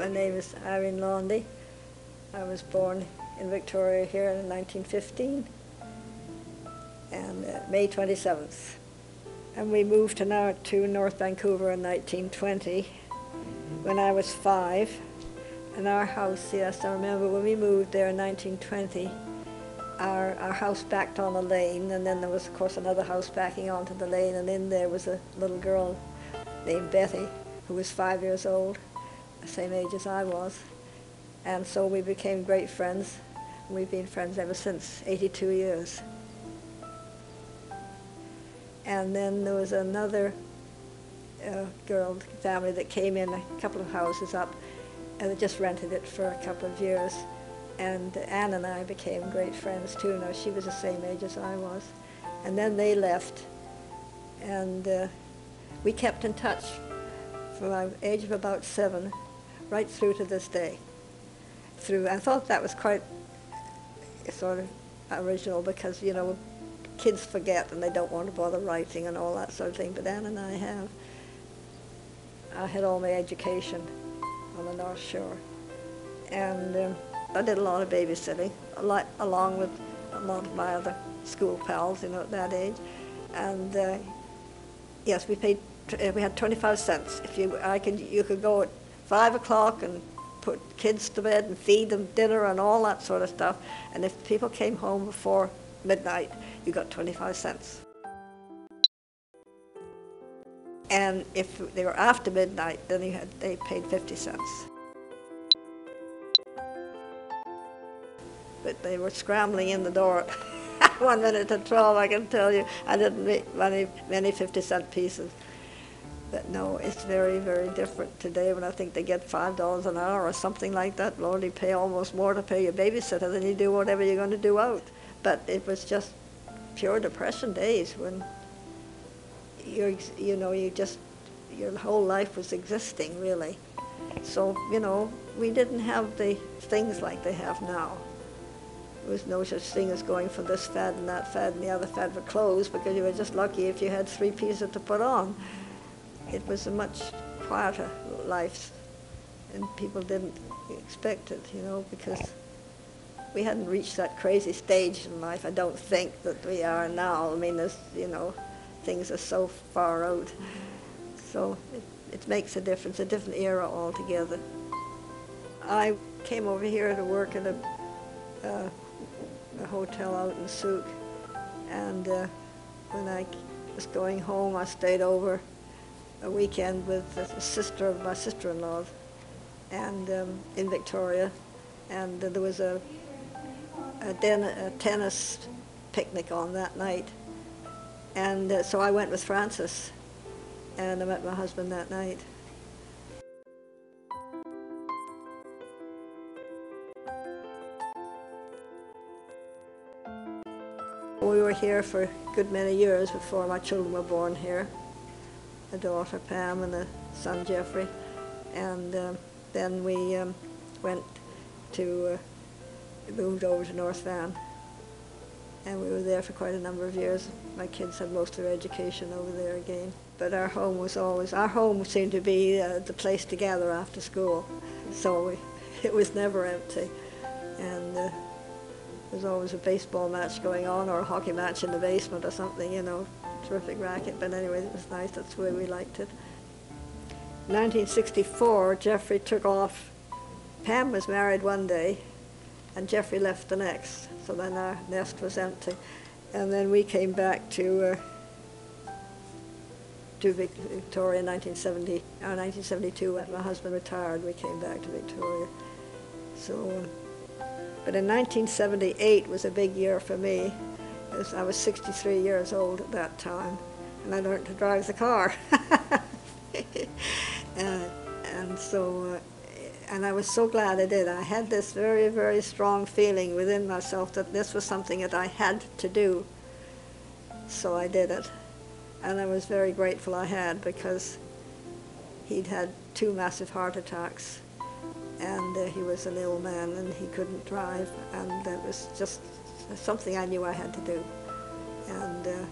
My name is Irene Laundy. I was born in Victoria here in 1915 and uh, May 27th. And we moved to, now, to North Vancouver in 1920 when I was five. And our house, yes, I remember when we moved there in 1920, our, our house backed on a lane, and then there was, of course, another house backing onto the lane, and in there was a little girl named Betty, who was five years old, same age as I was. And so we became great friends. We've been friends ever since, 82 years. And then there was another uh, girl family that came in a couple of houses up, and just rented it for a couple of years. And Anne and I became great friends too. Now she was the same age as I was, and then they left, and uh, we kept in touch from the age of about seven, right through to this day. Through, I thought that was quite sort of original because you know kids forget and they don't want to bother writing and all that sort of thing. But Anne and I have. I had all my education on the North Shore, and um, I did a lot of babysitting, a lot, along with a lot of my other school pals, you know, at that age. And uh, yes, we paid. Uh, we had 25 cents. If you, I could, you could go five o'clock and put kids to bed and feed them dinner and all that sort of stuff. And if people came home before midnight, you got 25 cents. And if they were after midnight, then had, they paid 50 cents. But they were scrambling in the door one minute to 12, I can tell you. I didn't make many, many 50 cent pieces. But no, it's very, very different today when I think they get $5 an hour or something like that. Lord, you pay almost more to pay your babysitter than you do whatever you're going to do out. But it was just pure depression days when you're, you know, you just, your whole life was existing, really. So, you know, we didn't have the things like they have now. There was no such thing as going for this fad and that fad and the other fad for clothes because you were just lucky if you had three pieces to put on. It was a much quieter life and people didn't expect it, you know, because we hadn't reached that crazy stage in life, I don't think, that we are now. I mean, there's, you know, things are so far out. So it, it makes a difference, a different era altogether. I came over here to work in a, uh, a hotel out in Sooke, and uh, when I was going home, I stayed over a weekend with the sister of my sister-in-law, and um, in Victoria, and uh, there was a, a, den- a tennis picnic on that night, and uh, so I went with Francis, and I met my husband that night. We were here for a good many years before my children were born here, a daughter Pam and a son Jeffrey, and um, then we um, went to, uh, moved over to North Van, and we were there for quite a number of years. My kids had most of their education over there again. But our home was always, our home seemed to be uh, the place to gather after school. So we, it was never empty. And uh, there was always a baseball match going on or a hockey match in the basement or something, you know, terrific racket. But anyway, it was nice. That's the way we liked it. 1964, Jeffrey took off. Pam was married one day, and Jeffrey left the next. So then our nest was empty. And then we came back to uh, to Victoria in 1970, uh, 1972. When my husband retired, we came back to Victoria. So, but in 1978 was a big year for me. I was 63 years old at that time, and I learned to drive the car. uh, and so, uh, and I was so glad I did. I had this very, very strong feeling within myself that this was something that I had to do. So I did it. And I was very grateful I had because he'd had two massive heart attacks and uh, he was an ill man and he couldn't drive and that was just something I knew I had to do. And uh,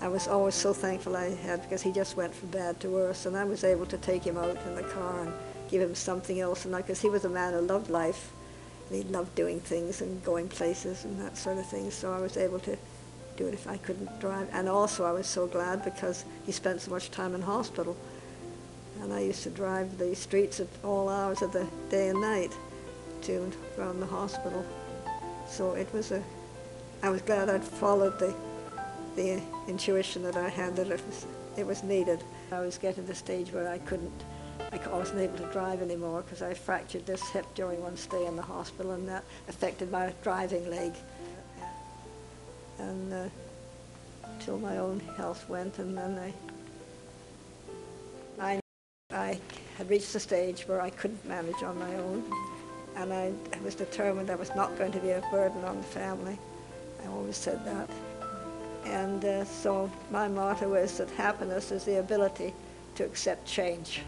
I was always so thankful I had because he just went from bad to worse and I was able to take him out in the car and give him something else, and because he was a man who loved life, and he loved doing things and going places and that sort of thing. So I was able to do it if I couldn't drive. And also, I was so glad because he spent so much time in hospital, and I used to drive the streets at all hours of the day and night to from the hospital. So it was a. I was glad I'd followed the the intuition that I had that it was it was needed. I was getting to the stage where I couldn't, I wasn't able to drive anymore because I fractured this hip during one stay in the hospital and that affected my driving leg. And uh, till my own health went and then I, I, I had reached the stage where I couldn't manage on my own and I, I was determined I was not going to be a burden on the family. I always said that. And uh, so my motto is that happiness is the ability to accept change.